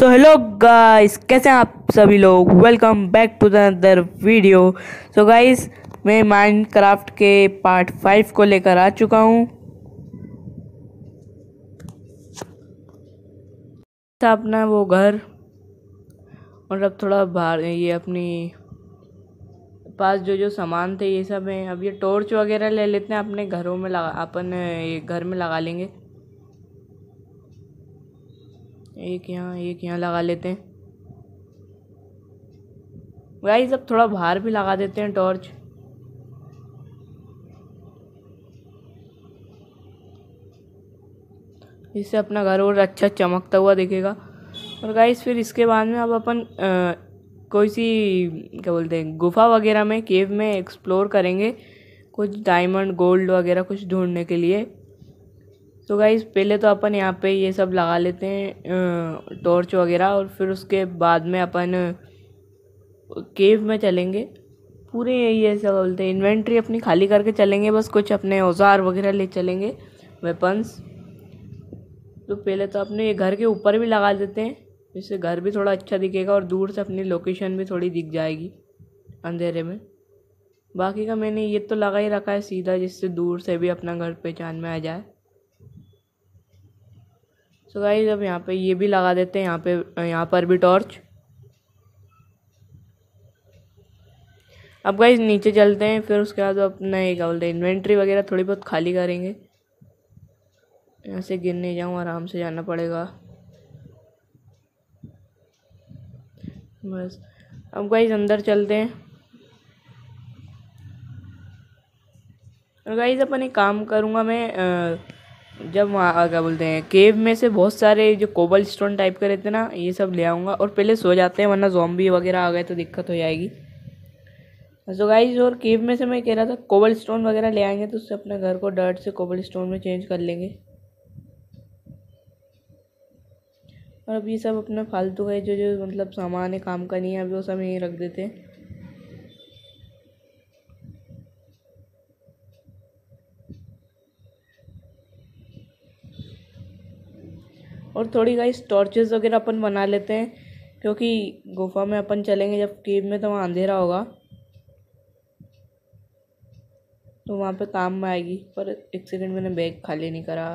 So hello guys कैसे हैं आप सभी लोग? Welcome back to the other video so guys मैं माइनक्राफ्ट के पार्ट फाइव को लेकर आ चुका हूँ। था अपना वो घर, और अब थोड़ा बाहर, ये अपनी पास जो जो सामान थे, ये सब हैं। अब ये टॉर्च वगैरह ले लेते हैं, अपने घरों में लगा, अपन, ये घर में लगा लेंगे। एक यहाँ एक यहाँ लगा लेते हैं। गाइस अब थोड़ा बाहर भी लगा देते हैं टॉर्च इससे अपना घर और अच्छा चमकता हुआ दिखेगा। और गाइस फिर इसके बाद में अब अपन कोई सी क्या बोलते हैं, गुफा वगैरह में केव में एक्सप्लोर करेंगे। कुछ डायमंड गोल्ड वगैरह कुछ ढूँढने के लिए। तो गाइज़ पहले तो अपन यहाँ पे ये सब लगा लेते हैं टॉर्च वगैरह और फिर उसके बाद में अपन केव में चलेंगे। पूरे यही ऐसा बोलते हैं इन्वेंट्री अपनी खाली करके चलेंगे, बस कुछ अपने औज़ार वगैरह ले चलेंगे वेपन्स तो पहले तो अपने ये घर के ऊपर भी लगा देते हैं जिससे घर भी थोड़ा अच्छा दिखेगा और दूर से अपनी लोकेशन भी थोड़ी दिख जाएगी, अंधेरे में। बाकी का मैंने ये तो लगा ही रखा है सीधा, जिससे दूर से भी अपना घर पहचान में आ जाए। सो गाइज़ अब यहाँ पे ये भी लगा देते हैं यहाँ पे यहाँ पर भी टॉर्च अब गाइज़ नीचे चलते हैं फिर उसके बाद अपना क्या बोलते हैं इन्वेंट्री वगैरह थोड़ी बहुत खाली करेंगे. यहाँ से गिर नहीं जाऊँ आराम से जाना पड़ेगा. बस. अब गाइज़ अंदर चलते हैं. और गाइज़ अपन एक काम करूँगा मैं आ, जब वहाँ क्या बोलते हैं, केव में से बहुत सारे जो कोबल स्टोन टाइप के रहते हैं ना, ये सब ले आऊँगा और पहले सो जाते हैं, वरना जॉम्बी वगैरह आ गए तो दिक्कत हो जाएगी। सो गाइज़ और केव में से मैं कह रहा था, कोबल स्टोन वगैरह ले आएँगे तो उससे अपने घर को डर्ट से कोबल स्टोन में चेंज कर लेंगे। और अब ये सब अपना फालतू है जो जो मतलब सामान है, काम का नहीं है अभी वो सब यहीं रख देते हैं। और थोड़ी गाइस टॉर्चेस वगैरह अपन बना लेते हैं, क्योंकि गुफा में अपन चलेंगे जब केव में तो वहाँ अंधेरा होगा। तो वहाँ पे काम में आएगी, पर एक सेकंड मैंने बैग खाली नहीं करा।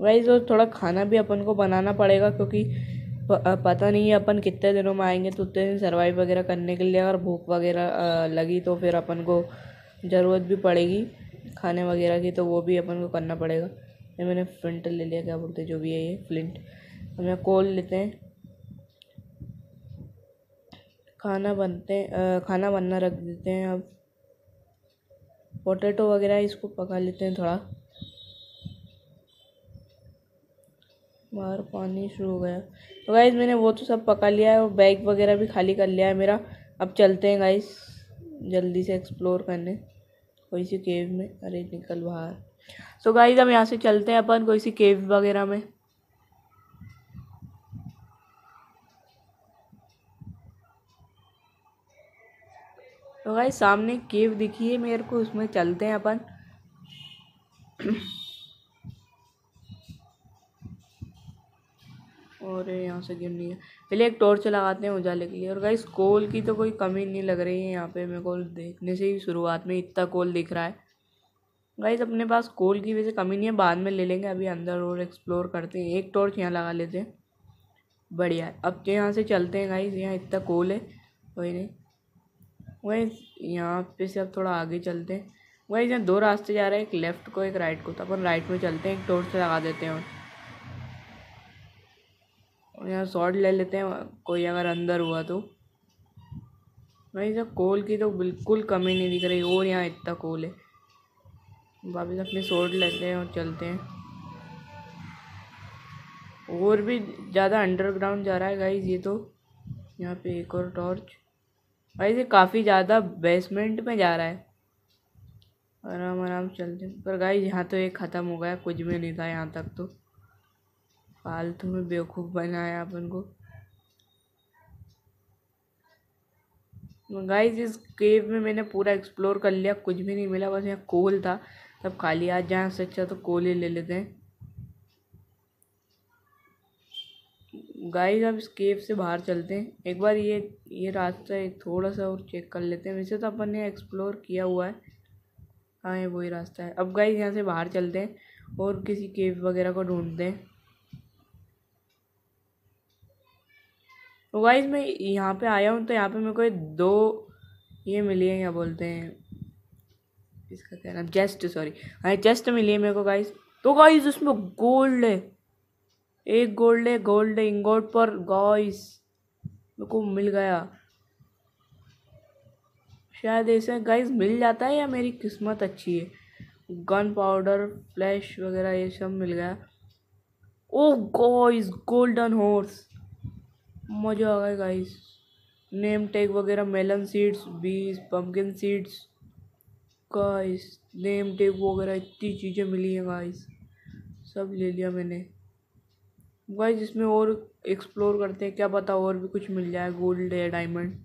वाइज और थोड़ा खाना भी अपन को बनाना पड़ेगा, क्योंकि पता नहीं है अपन कितने दिनों में आएँगे तो उतने दिन सर्वाइव वगैरह करने के लिए अगर भूख वगैरह लगी तो फिर अपन को ज़रूरत भी पड़ेगी। खाने वगैरह की तो वो भी अपन को करना पड़ेगा। ये मैंने फ्लिंट ले लिया, क्या बोलते हैं, जो भी है ये फ्लिंट हमें कोल लेते हैं। खाना बनते हैं खाना बनना रख देते हैं अब। पोटैटो वगैरह इसको पका लेते हैं थोड़ा। बाहर पानी शुरू हो गया। तो गाइज़ मैंने वो तो सब पका लिया है और बैग वगैरह भी खाली कर लिया है मेरा। अब चलते हैं गाइज़ जल्दी से एक्सप्लोर करने। कोई सी केव में। अरे, निकल बाहर। सो गाइस अब यहाँ से चलते हैं अपन कोई सी केव वगैरह में। तो गाइस सामने केव दिखी है मेरे को, उसमें चलते हैं अपन। और यहाँ से गिरनी है। पहले एक टॉर्च लगाते हैं उजाले के लिए। और गाइस कोल की तो कोई कमी नहीं लग रही है यहाँ पे मेरे को देखने से ही शुरुआत में इतना कोल दिख रहा है। गाइस अपने पास कोल की वजह कमी नहीं है, बाद में ले लेंगे, अभी अंदर और एक्सप्लोर करते हैं। एक टॉर्च यहाँ लगा लेते हैं। बढ़िया, अब तो यहाँ से चलते हैं गाइस यहाँ इतना कोल है, कोई नहीं। वही यहाँ पे से अब थोड़ा आगे चलते हैं। वही यहाँ दो रास्ते जा रहे हैं, एक लेफ़्ट को, एक राइट को तो अपन राइट में चलते हैं, एक टॉर्च लगा देते हैं और यहाँ शॉर्ट ले लेते हैं, कोई अगर अंदर हुआ तो। भाई, जब कोल की तो बिल्कुल कमी नहीं दिख रही, और यहाँ इतना कोल है। वापस अपने शॉर्ट लेते हैं और चलते हैं। और भी ज़्यादा अंडरग्राउंड जा रहा है गाइज़ ये तो। यहाँ पे एक और टॉर्च भाई, ये काफ़ी ज़्यादा बेसमेंट में जा रहा है। आराम आराम, चलते हैं। पर गाइज़ यहाँ तो एक ख़त्म हो गया, कुछ भी नहीं था यहाँ तक तो। फालतू में बेवकूफ़ बनाया अपन को। गाइस इस केव में मैंने पूरा एक्सप्लोर कर लिया, कुछ भी नहीं मिला, बस यहाँ कोल था। तब खाली, आज जहाँ से अच्छा तो कोल ही ले लेते हैं। गाइस अब इस केव से बाहर चलते हैं। एक बार ये ये रास्ता थोड़ा सा और चेक कर लेते हैं। वैसे तो अपन ने एक्सप्लोर किया हुआ है। हाँ ये वही रास्ता है। अब गाइस यहाँ से बाहर चलते हैं और किसी केव वगैरह को ढूंढते हैं। गाइस मैं यहाँ पे आया हूँ तो यहाँ पे मेरे को दो ये मिली है, क्या बोलते हैं? इसका क्या नाम? चेस्ट सॉरी हाँ चेस्ट मिली है मेरे को गाइस तो गाइस उसमें गोल्ड है। एक गोल्ड है गोल्ड इंगोट पर गाइस मेरे को मिल गया। शायद ऐसे गाइस मिल जाता है या मेरी किस्मत अच्छी है? गन पाउडर फ्लैश वगैरह, ये सब मिल गया। ओ गाइस गोल्डन हॉर्स मज़ा आ गया गाइस नेम टैग वगैरह मेलन सीड्स बीज pumpkin seeds guys name tag वगैरह इतनी चीज़ें मिली हैं गाइस सब ले लिया मैंने. गाइस इसमें और एक्सप्लोर करते हैं, क्या पता और भी कुछ मिल जाए गोल्ड या डायमंड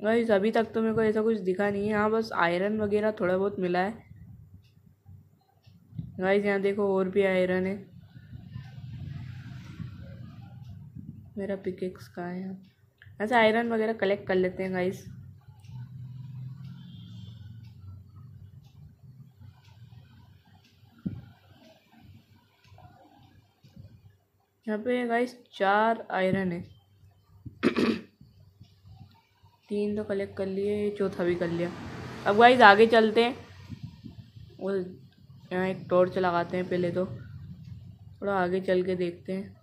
गाइस अभी तक तो मेरे को ऐसा कुछ दिखा नहीं है। हाँ बस आयरन वगैरह थोड़ा बहुत मिला है। गाइस यहाँ देखो और भी आयरन है। मेरा पिकेक्स कहाँ है? ऐसे आयरन वगैरह कलेक्ट कर लेते हैं गाइस यहाँ पे गाइस चार आयरन है। तीन तो कलेक्ट कर लिए, चौथा भी कर लिया। अब गाइस आगे चलते हैं। और यहाँ एक टॉर्च लगाते हैं पहले तो। थोड़ा आगे चल के देखते हैं।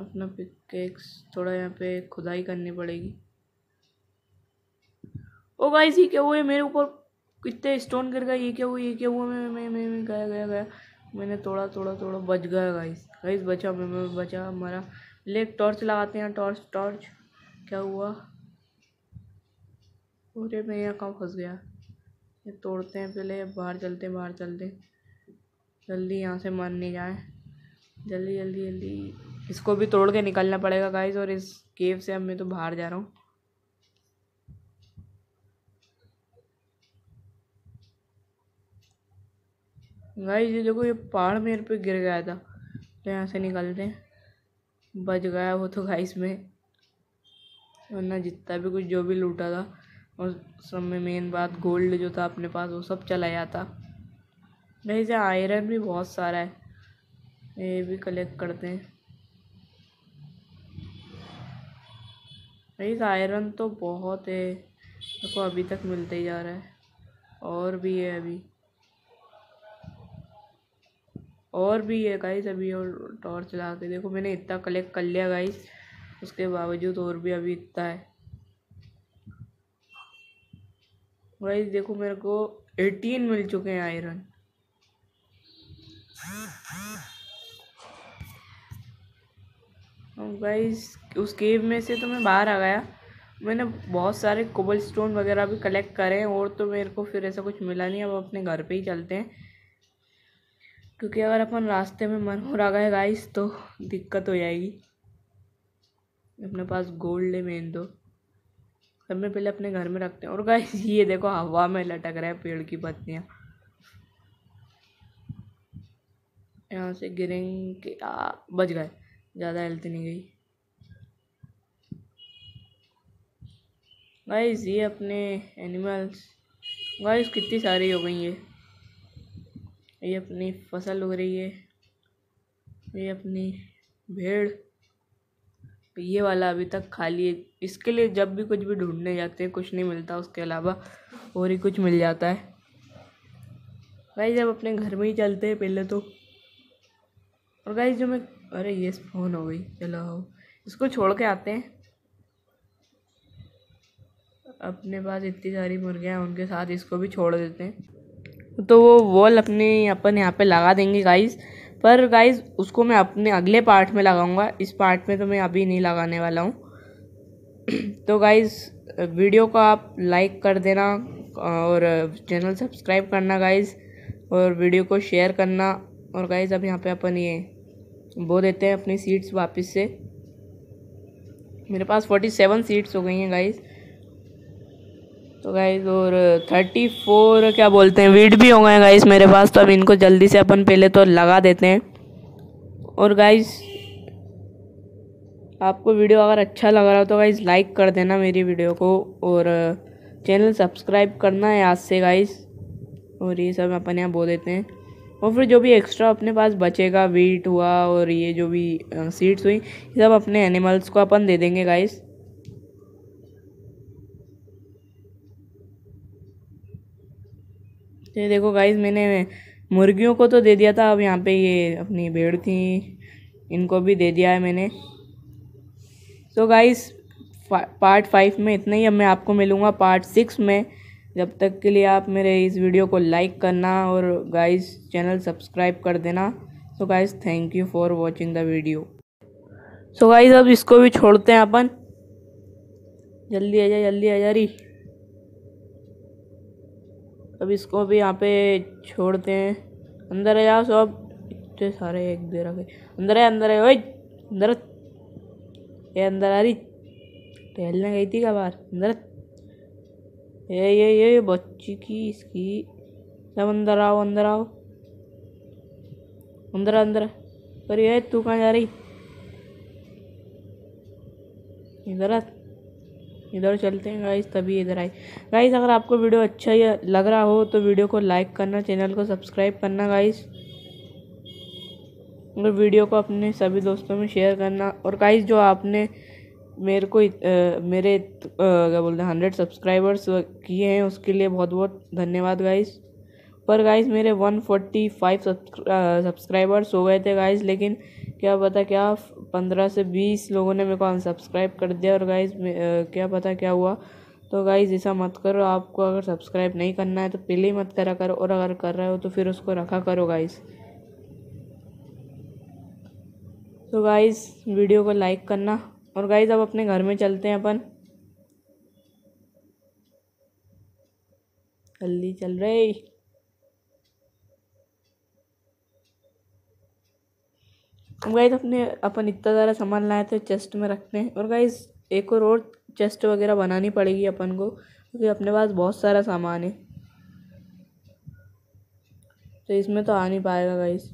अपना पिकेक्स थोड़ा यहाँ पे खुदाई करनी पड़ेगी। ओ गाइस ये क्या हुआ? है मेरे ऊपर कितने स्टोन गिर गए। ये क्या हुआ? ये क्या हुआ? मैं मैं मैं मैं गया गया गया। मैंने थोड़ा थोड़ा थोड़ा बच गया गाइस गाइस बचा, मैं मैं बचा, मरा। ले टॉर्च लगाते हैं टॉर्च टॉर्च क्या हुआ? अरे मैं यहाँ फंस गया। ये तोड़ते हैं पहले बाहर चलते बाहर चलते जल्दी यहाँ से मर नहीं जाए। जल्दी जल्दी जल्दी। इसको भी तोड़ के निकलना पड़ेगा गाइस और इस केव से अब मैं तो बाहर जा रहा हूँ। गाइस ये देखो, ये पहाड़ मेरे पे गिर गया था। तो यहाँ से निकलते हैं। बच गया वो तो गाइस में। वरना जितना भी कुछ जो भी लूटा था और सब में मेन बात गोल्ड जो था अपने पास, वो सब चला जाता नहीं से आयरन भी बहुत सारा है। ये भी कलेक्ट करते हैं। भाई आयरन तो बहुत है। देखो, अभी तक मिलते ही जा रहा है। और भी है अभी। और भी है गाइस अभी और टॉर्च लगा के। देखो, मैंने इतना कलेक्ट कर लिया गाइस उसके बावजूद और भी अभी इतना है। गाइस देखो मेरे को एटीन मिल चुके हैं आयरन गाइस उस केव में से तो मैं बाहर आ गया। मैंने बहुत सारे कोबल स्टोन वगैरह भी कलेक्ट करे हैं और तो मेरे को फिर ऐसा कुछ मिला नहीं। अब अपने घर पे ही चलते हैं। क्योंकि अगर अपन रास्ते में मन हो रहा गए गाइस तो दिक्कत हो जाएगी। अपने पास गोल्ड है मेन तो सब में पहले अपने घर में रखते हैं। और गाइस ये देखो, हवा में लटक रहा है पेड़ की पत्तियाँ। यहाँ से गिरेंगे। बच गए। ज़्यादा हेल्थ नहीं गई। गाइस ये अपने एनिमल्स गाइस कितनी सारी हो गई है ये अपनी फ़सल उग रही है। ये अपनी भेड़। ये वाला अभी तक खाली है। इसके लिए जब भी कुछ भी ढूँढने जाते हैं, कुछ नहीं मिलता उसके अलावा, और ही कुछ मिल जाता है। भाई, जब अपने घर में ही चलते हैं पहले तो। और गाइस जो मैं अरे, ये फ़ोन हो गई। चलो इसको छोड़ के आते हैं। अपने पास इतनी सारी मुर्गियाँ उनके साथ इसको भी छोड़ देते हैं। तो वो वॉल अपने अपन यहाँ पे लगा देंगे गाइस पर गाइज़ उसको मैं अपने अगले पार्ट में लगाऊँगा। इस पार्ट में तो मैं अभी नहीं लगाने वाला हूँ। तो गाइज़ वीडियो को आप लाइक कर देना और चैनल सब्सक्राइब करना गाइज़ और वीडियो को शेयर करना। और गाइज़ अब यहाँ पे अपन ये बो देते हैं अपनी सीट्स वापस से। मेरे पास फोर्टी सेवन सीट्स हो गई हैं गाइस तो गाइज़ और थर्टी फोर क्या बोलते हैं वीट भी हो गए गाइस मेरे पास तो अब इनको जल्दी से अपन पहले तो लगा देते हैं। और गाइज़ आपको वीडियो अगर अच्छा लग रहा हो तो गाइज़ लाइक कर देना मेरी वीडियो को, और चैनल सब्सक्राइब करना है आज से गाइज़ और ये सब अपन यहाँ बोल देते हैं। और फिर जो भी एक्स्ट्रा अपने पास बचेगा वीट हुआ, और ये जो भी सीड्स हुई, ये सब अपने एनिमल्स को अपन दे देंगे गाइस ये देखो गाइज़ मैंने मुर्गियों को तो दे दिया था, अब यहाँ पे ये अपनी भेड़ थी, इनको भी दे दिया है मैंने। तो गाइस पार्ट फाइव में इतना ही, अब मैं आपको मिलूँगा पार्ट सिक्स में। जब तक के लिए आप मेरे इस वीडियो को लाइक करना और गाइस चैनल सब्सक्राइब कर देना। So guys thank you for watching the video so guys अब इसको भी छोड़ते हैं अपन। जल्दी आ जा, जल्दी आ जा रही अब इसको भी यहाँ पे छोड़ते हैं। अंदर आ जाओ सब। इतने सारे एक दे रखे। अंदर है अंदर है, ओए। अंदर। ये अंदर आ रही। टहलने गई थी क्या बाहर? अंदर। ये ये ये बच्ची की इसकी। सब अंदर आओ अंदर आओ। अंदर अंदर पर ये, तू कहाँ जा रही? इधर इधर चलते हैं गाइस तभी इधर आई गाइस अगर आपको वीडियो अच्छा या लग रहा हो तो वीडियो को लाइक करना चैनल को सब्सक्राइब करना गाइस और वीडियो को अपने सभी दोस्तों में शेयर करना। और गाइस जो आपने मेरे को आ, मेरे क्या बोलते हैं हंड्रेड सब्सक्राइबर्स किए हैं उसके लिए बहुत बहुत धन्यवाद गाइस पर गाइस मेरे वन फोर्टी फाइव सब्सक्राइबर्स हो गए थे गाइस लेकिन क्या पता क्या पंद्रह से बीस लोगों ने मेरे को अनसब्सक्राइब कर दिया और गाइज़ क्या पता क्या हुआ। तो गाइज़ ऐसा मत करो, आपको अगर सब्सक्राइब नहीं करना है तो पहले ही मत करा करो और अगर कर रहे हो तो फिर उसको रखा करो गाइज़ तो गाइज़ वीडियो को लाइक करना और गाइज़ अब अपने घर में चलते हैं अपन। जल्दी चल रहे। गाइस अपने अपन इतना ज़्यादा सामान लाए थे चेस्ट में रखते हैं और गाइस एक और और चेस्ट वगैरह बनानी पड़ेगी अपन को, क्योंकि अपने पास बहुत सारा सामान है। तो इसमें तो आ नहीं पाएगा गाइस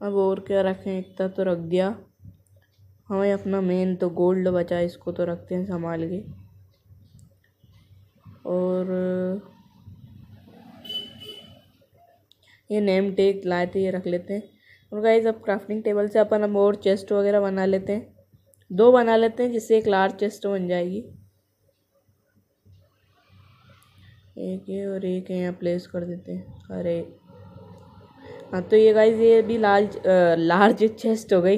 अब और क्या रखें? इतना तो रख दिया। हमें अपना मेन तो गोल्ड बचा, इसको तो रखते हैं संभाल के। और, ये नेम टेक लाए थे, ये रख लेते हैं। और गाइज़ अब क्राफ्टिंग टेबल से अपन अब और चेस्ट वगैरह बना लेते हैं। दो बना लेते हैं, जिससे एक लार्ज चेस्ट बन जाएगी। एक है और एक है, यहाँ प्लेस कर देते हैं। अरे हाँ तो ये गाइज़ ये भी लार्ज लार्ज चेस्ट हो गई।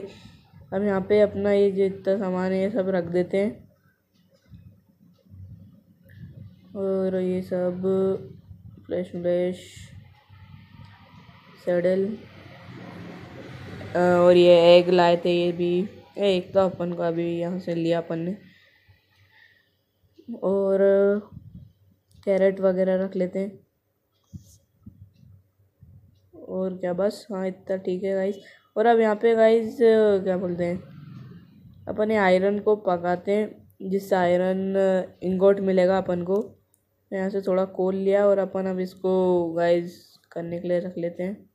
अब यहाँ पे अपना ये जितना सामान है, ये सब रख देते हैं। और ये सब फ्लैश व्लैश सैडल और ये एग लाए थे ये भी एक तो अपन को अभी यहाँ से लिया अपन ने। और कैरेट वगैरह रख लेते हैं। और क्या बस? हाँ इतना ठीक है गाइस और अब यहाँ पे गाइस क्या बोलते हैं? अपन आयरन को पकाते हैं, जिससे आयरन इंगोट मिलेगा अपन को। यहाँ से थोड़ा कोल लिया और अपन अब इसको गाइस करने के लिए रख लेते हैं।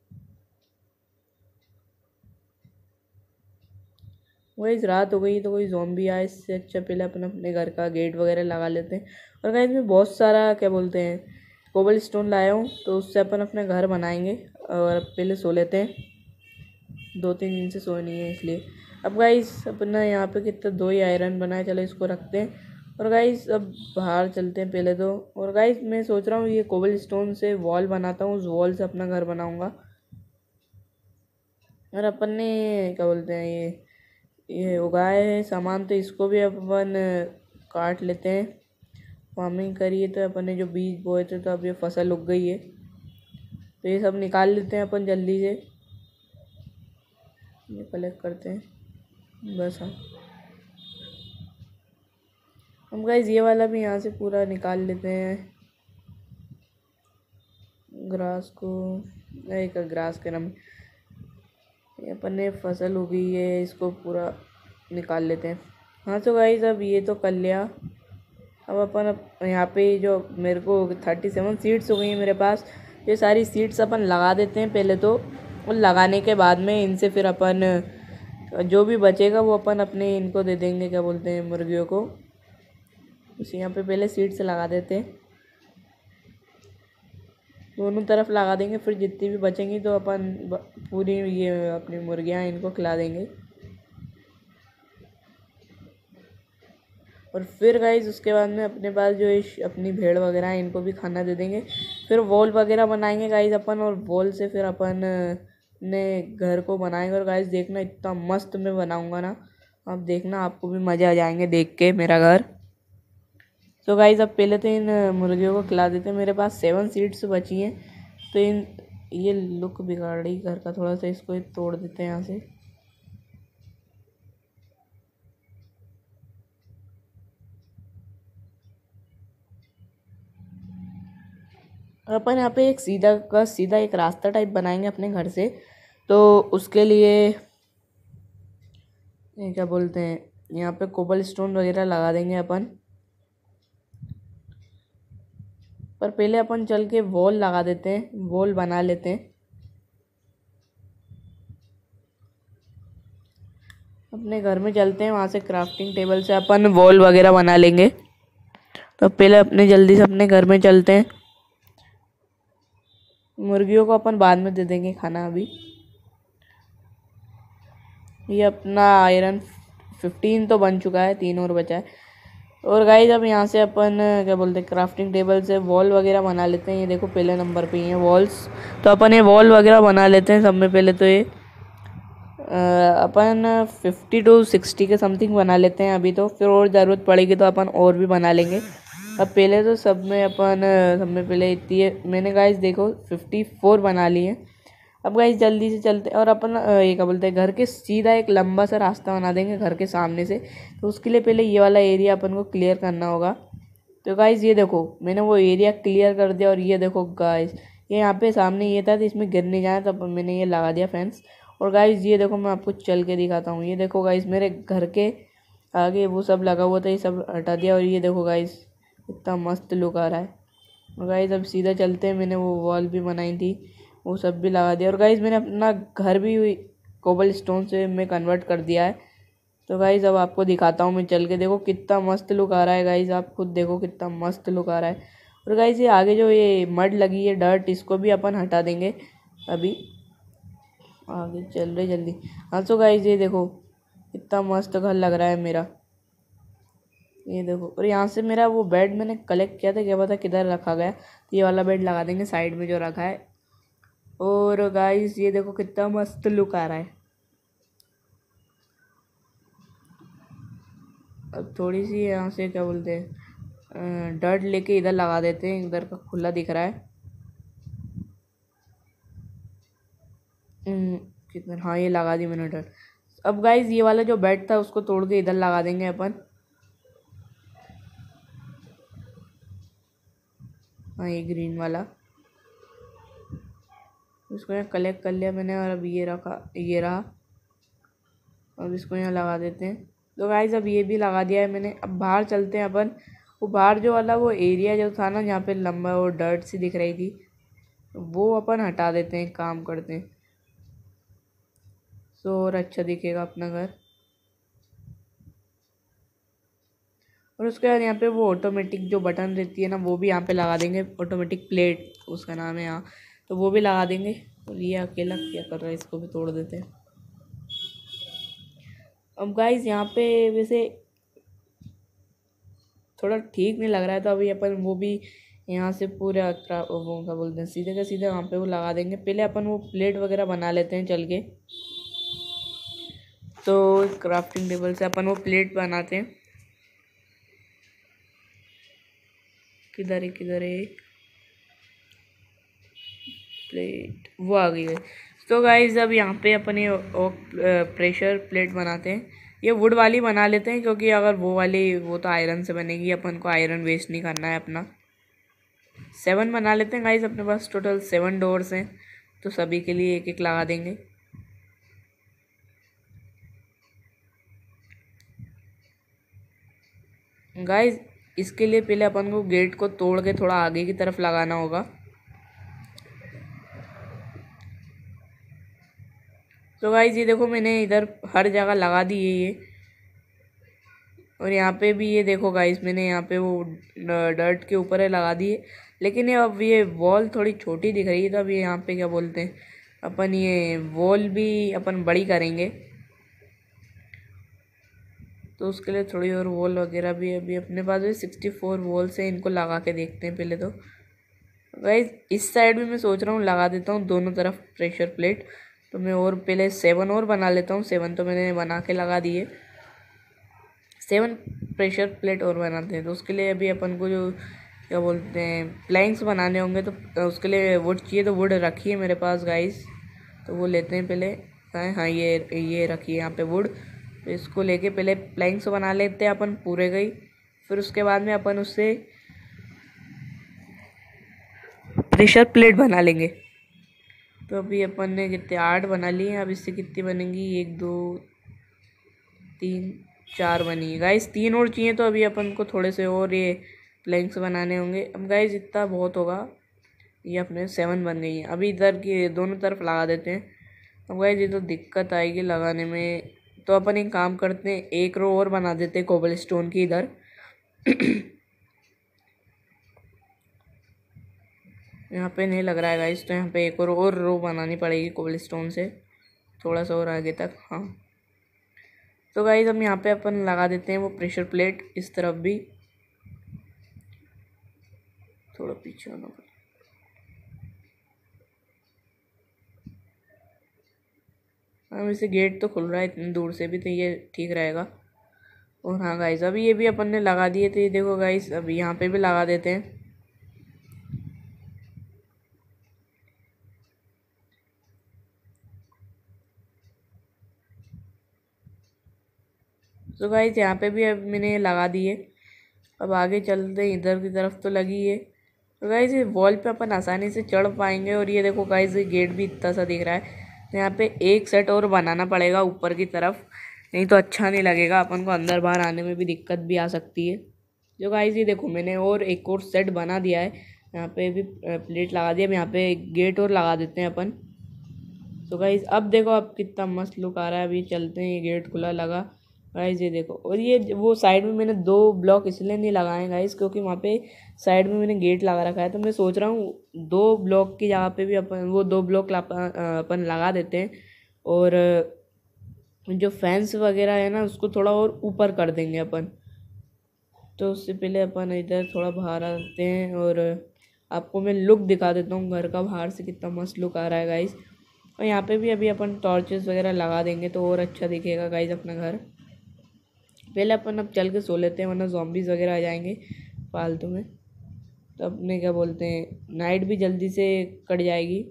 वही रात हो गई तो कोई जोम्बी आए इससे अच्छा पहले अपन अपने घर का गेट वगैरह लगा लेते हैं। और गाइस में बहुत सारा क्या बोलते हैं कोबल स्टोन लाया हूँ तो उससे अपन अपने घर बनाएँगे और पहले सो लेते हैं। दो तीन दिन से सोए नहीं है इसलिए। अब गाइस अपना यहाँ पे कितना दो ही आयरन बनाए, चलो इसको रखते हैं। और गाइस अब बाहर चलते हैं पहले तो। और गाइस मैं सोच रहा हूँ ये कोबल स्टोन से वॉल बनाता हूँ, उस वॉल से अपना घर बनाऊँगा। और अपन ने, क्या बोलते हैं, ये ये उगाए हैं सामान तो इसको भी अपन काट लेते हैं। फ़ार्मिंग करिए तो अपन ने जो बीज बोए थे तो अब ये फ़सल उग गई है। तो ये सब निकाल लेते हैं अपन जल्दी से। ये कलेक्ट करते हैं। बस हाँ। हम गाइज़ ये वाला भी यहाँ से पूरा निकाल लेते हैं। ग्रास को एक ग्रास के नाम अपन ने फ़सल उगी है इसको पूरा निकाल लेते हैं। हाँ तो गाइज़ अब ये तो कर लिया। अब अपन अब यहाँ पे जो मेरे को थर्टी सेवन सीट्स हो गई हैं मेरे पास। ये सारी सीट्स अपन लगा देते हैं पहले तो। और लगाने के बाद में इनसे फिर अपन, जो भी बचेगा वो अपन अपने इनको दे देंगे, क्या बोलते हैं, मुर्गियों को। उसी यहाँ पे पहले सीड्स लगा देते हैं। दोनों तरफ़ लगा देंगे, फिर जितनी भी बचेंगी तो अपन पूरी ये अपनी मुर्गियाँ इनको खिला देंगे। और फिर गाइज़ उसके बाद में अपने पास जो अपनी भेड़ वगैरह है, इनको भी खाना दे देंगे। फिर वॉल वगैरह बनाएँगे गाइज़ अपन, और वॉल से फिर अपन, ने घर को बनाएँगे। और गाइज़ देखना इतना मस्त मैं बनाऊँगा ना। आप देखना, आपको भी मज़े आ जाएँगे देख के मेरा घर। तो गाइज़ अब पहले तो इन मुर्गियों को खिला देते हैं। मेरे पास सेवन सीट्स बची हैं। तो इन, ये लुक बिगाड़ी घर का थोड़ा सा। इसको तोड़ देते हैं यहाँ से। अपन यहाँ पे एक सीधा का सीधा एक रास्ता टाइप बनाएँगे अपने घर से। तो उसके लिए क्या बोलते हैं, यहाँ पे कोबल स्टोन वगैरह लगा देंगे अपन। पर पहले अपन चल के वॉल लगा देते हैं वॉल बना लेते हैं। अपने घर में चलते हैं, वहाँ से क्राफ्टिंग टेबल से अपन वॉल वगैरह बना लेंगे। तो पहले अपने, जल्दी से अपने घर में चलते हैं। मुर्गियों को अपन बाद में दे देंगे खाना अभी। ये अपना आयरन फिफ्टीन तो बन चुका है, तीन और बचा है। और गाइज़ अब यहाँ से अपन, क्या बोलते हैं क्राफ्टिंग टेबल से वॉल वगैरह बना लेते हैं। ये देखो पहले नंबर पे ही है वॉल्स तो अपन ये वॉल वगैरह बना लेते हैं सब में पहले तो ये। अपन फिफ्टी टू सिक्सटी के समथिंग बना लेते हैं अभी तो। फिर और ज़रूरत पड़ेगी तो अपन और भी बना लेंगे। अब पहले तो सब में अपन, सब में पहले इतनी मैंने गाइज़ देखो फिफ्टी फोर बना लिए अब गाइज़ जल्दी से चलते और अपन ये क्या बोलते हैं, घर के सीधा एक लंबा सा रास्ता बना देंगे घर के सामने से। तो उसके लिए पहले ये वाला एरिया अपन को क्लियर करना होगा। तो गाइज़ ये देखो, मैंने वो एरिया क्लियर कर दिया और ये देखो गाइज़ ये यहाँ पे सामने ये था तो इसमें गिर नहीं जाए तो मैंने ये लगा दिया फैंस और गाइज़ ये देखो मैं आपको चल के दिखाता हूँ। ये देखो गाइज़ मेरे घर के आगे वो सब लगा हुआ था, ये सब हटा दिया और ये देखो गाइज़ इतना मस्त लुक आ रहा है। और गाइज़ अब सीधा चलते हैं, मैंने वो वॉल भी बनाई थी। वो सब भी लगा दिया। और गाइज़ मैंने अपना घर भी कोबल स्टोन से मैं कन्वर्ट कर दिया है। तो गाइज़ अब आपको दिखाता हूँ मैं चल के। देखो कितना मस्त लुक आ रहा है गाइज़ आप खुद देखो कितना मस्त लुक आ रहा है। और गाइज़ ये आगे जो ये मड लगी है डर्ट इसको भी अपन हटा देंगे अभी। आगे चल रहे जल्दी। हाँ तो गाइज़ ये देखो कितना मस्त घर लग रहा है मेरा। ये देखो, और यहाँ से मेरा वो बेड मैंने कलेक्ट किया था, क्या पता किधर रखा गया। तो ये वाला बेड लगा देंगे साइड में जो रखा है। और गाइस ये देखो कितना मस्त लुक आ रहा है। अब थोड़ी सी यहाँ से क्या बोलते हैं डर्ट लेके इधर लगा देते हैं इधर का खुला दिख रहा है। हम्म, कितना हाँ ये लगा दी मैंने डर्ट अब गाइस ये वाला जो बेड था उसको तोड़ के इधर लगा देंगे अपन। हाँ ये ग्रीन वाला। इसको यहाँ कलेक्ट कर लिया मैंने और अब ये रखा, ये रहा। अब इसको यहाँ लगा देते हैं। तो गाइज़ अब ये भी लगा दिया है मैंने। अब बाहर चलते हैं अपन। वो बाहर जो वाला वो एरिया जो था ना, जहाँ पे लंबा वो डर्ट सी दिख रही थी, वो अपन हटा देते हैं, काम करते हैं। सो और अच्छा दिखेगा अपना घर। और उसके बाद यहाँ पे वो ऑटोमेटिक जो बटन रहती है ना, वो भी यहाँ पे लगा देंगे। ऑटोमेटिक प्लेट उसका नाम है यहाँ। तो वो भी लगा देंगे। और ये अकेला क्या कर रहा है, इसको भी तोड़ देते हैं। अब गाइस यहाँ पे वैसे थोड़ा ठीक नहीं लग रहा है तो अभी अपन वो भी यहाँ से पूरा वो क्या बोलते हैं, सीधे का सीधे वहाँ पे वो लगा देंगे। पहले अपन वो प्लेट वगैरह बना लेते हैं चल के। तो क्राफ्टिंग टेबल से अपन वो प्लेट बनाते हैं। किधर है किधर है? प्लेट वो आ गई है। तो गाइज़ अब यहाँ पे अपने प्रेशर प्लेट बनाते हैं। ये वुड वाली बना लेते हैं क्योंकि अगर वो वाली, वो तो आयरन से बनेगी। अपन को आयरन वेस्ट नहीं करना है अपना। सेवन बना लेते हैं गाइज़ अपने पास। टोटल सेवन डोर्स हैं। तो सभी के लिए एक एक लगा देंगे। गाइज़ इसके लिए पहले अपन को गेट को तोड़ के थोड़ा आगे की तरफ़ लगाना होगा। तो गाइज़ ये देखो मैंने इधर हर जगह लगा दी है ये। और यहाँ पे भी ये देखो गाइज़ मैंने यहाँ पे वो डर्ट के ऊपर है लगा दी है। लेकिन ये अब ये वॉल थोड़ी छोटी दिख रही है तो अब ये यहाँ पे क्या बोलते हैं, अपन ये वॉल भी अपन बड़ी करेंगे। तो उसके लिए थोड़ी और वॉल वगैरह भी अभी अपने पास भी सिक्सटी फोर वॉल से इनको लगा के देखते हैं पहले तो। गाइज़ इस साइड भी मैं सोच रहा हूँ, लगा देता हूँ दोनों तरफ़ प्रेशर प्लेट तो मैं और पहले सेवन और बना लेता हूँ। सेवन तो मैंने बना के लगा दिए। सेवन प्रेशर प्लेट और बनाते हैं। तो उसके लिए अभी अपन को जो, क्या बोलते हैं प्लैंक्स बनाने होंगे तो उसके लिए वुड चाहिए तो वुड रखी है मेरे पास गाइस तो वो लेते हैं पहले। हाँ हाँ ये ये रखिए यहाँ पे वुड तो इसको लेके पहले प्लैंक्स बना लेते हैं अपन, पूरे गई। फिर उसके बाद में अपन उससे प्रेशर प्लेट बना लेंगे। तो अभी अपन ने कितने, आठ बना लिए अब इससे कितनी बनेंगी? एक, दो, तीन, चार बनी गाइस तीन और चाहिए तो अभी अपन को थोड़े से और ये प्लैंक्स बनाने होंगे। अब गाइस इतना बहुत होगा। ये अपने सेवन बन गई हैं। अभी इधर की दोनों तरफ़ लगा देते हैं। अब गाइस ये तो दिक्कत आएगी लगाने में। तो अपन एक काम करते हैं। एक रो और बना देते हैं कोबल स्टोन की इधर। यहाँ पे नहीं लग रहा है गाइस तो यहाँ पे एक और और रो बनानी पड़ेगी कोबल स्टोन से थोड़ा सा और आगे तक हाँ। तो गाइस हम यहाँ पे अपन लगा देते हैं वो प्रेशर प्लेट इस तरफ़ भी। थोड़ा पीछे होना पड़ेगा। हाँ वैसे गेट तो खुल रहा है, इतनी दूर से भी तो ये ठीक रहेगा। और हाँ गाइस अभी ये भी अपन ने लगा दिए तो ये देखो गाइस अभी यहाँ पे भी लगा देते हैं। तो गाइस यहाँ पे भी अब मैंने लगा दिए। अब आगे चलते हैं, इधर की तरफ़ तो लगी है। तो गाइस ये वॉल पे अपन आसानी से चढ़ पाएँगे और ये देखो गाइस ये गेट भी इतना सा दिख रहा है। तो यहाँ पे एक सेट और बनाना पड़ेगा ऊपर की तरफ़। नहीं तो अच्छा नहीं लगेगा, अपन को अंदर बाहर आने में भी दिक्कत भी आ सकती है। जो गाइस ये देखो मैंने और एक और सेट बना दिया है। यहाँ पे भी प्लेट लगा दिया। अब यहाँ पे गेट और लगा देते हैं अपन। तो गाइस अब देखो अब कितना मस्त लुक आ रहा है। अभी चलते हैं, ये गेट खुला लगा। गाइस, ये देखो। और ये वो साइड में मैंने दो ब्लॉक इसलिए नहीं लगाए गाइस, क्योंकि वहाँ पे साइड में मैंने गेट लगा रखा है। तो मैं सोच रहा हूँ दो ब्लॉक की जगह पे भी अपन, वो दो ब्लॉक अपन लगा देते हैं। और, जो फैंस वगैरह है ना, उसको थोड़ा और ऊपर कर देंगे अपन। तो उससे पहले अपन इधर थोड़ा बाहर आते हैं और आपको मैं लुक दिखा देता हूँ घर का बाहर से कितना मस्त लुक आ रहा है गाइस। और यहाँ पे भी अभी अपन टॉर्चेस वगैरह लगा देंगे तो और अच्छा दिखेगा गाइस अपना घर। पहले अपन अब चल के सो लेते हैं, वरना जॉम्बीज़ वगैरह आ जाएँगे फालतू में। तो अपने क्या बोलते हैं नाइट भी जल्दी से कट जाएगी।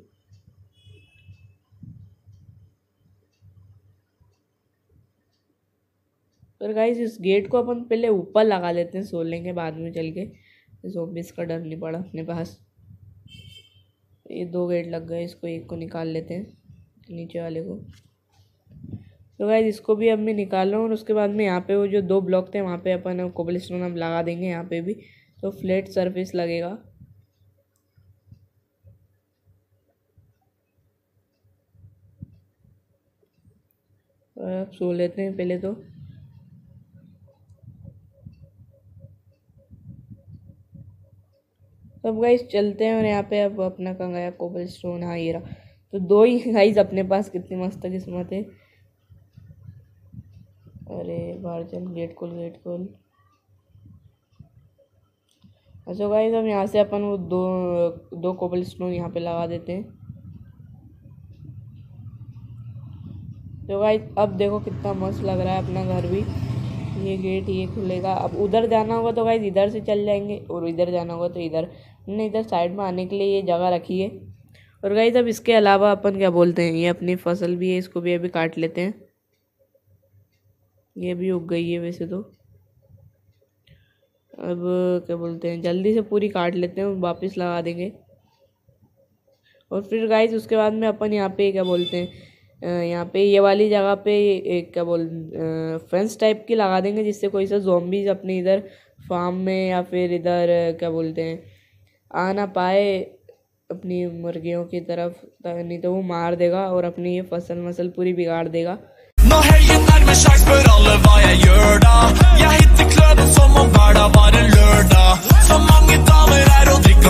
पर गाइस इस गेट को अपन पहले ऊपर लगा लेते हैं सो लेंगे बाद में चल के। जोम्बिस का डर नहीं पड़ा अपने पास। ये दो गेट लग गए, इसको एक को निकाल लेते हैं, नीचे वाले को। तो गाइज़ इसको भी अब मैं निकाल और उसके बाद में यहाँ पे वो जो दो ब्लॉक थे, वहाँ पे अपन कोबल स्टोन अब लगा देंगे यहाँ पे भी। तो फ्लैट सरफेस लगेगा। अब सो लेते हैं पहले तो। तो अब गाइस चलते हैं और यहाँ पे अब अपना कहाँ गया कोबल स्टोन हाँ ये रहा। तो दो ही गाइज़ अपने पास कितनी मस्त किस्मत है। अरे बाहर चल गेट खोल गेट खोल। अच्छा गाइस अब यहाँ से अपन वो दो दो कोबल स्टोन यहाँ पे लगा देते हैं। तो गाइस अब देखो कितना मस्त लग रहा है अपना घर भी। ये गेट ये खुलेगा। अब उधर जाना होगा तो गाइस इधर से चल जाएँगे और इधर जाना होगा तो इधर। हमने इधर साइड में आने के लिए ये जगह रखी है। और गाइस अब इसके अलावा अपन क्या बोलते हैं, ये अपनी फ़सल भी है, इसको भी अभी काट लेते हैं। ये भी उग गई है वैसे तो। अब क्या बोलते हैं, जल्दी से पूरी काट लेते हैं, वापस लगा देंगे। और फिर गाइस उसके बाद में अपन यहाँ पे क्या बोलते हैं यहाँ पे ये वाली जगह पे एक क्या बोल फेंस टाइप की लगा देंगे, जिससे कोई सा जोम्बीज अपने इधर फार्म में या फिर इधर क्या बोलते हैं, आ ना पाए अपनी मुर्गियों की तरफ़ नहीं तो वो मार देगा और अपनी ये फ़सल मसल पूरी बिगाड़ देगा। Nærmer seg, spør alle hva jeg gjør da. Jeg hitter kløden som om hverdag var en lørdag. Så mange damer er og drikker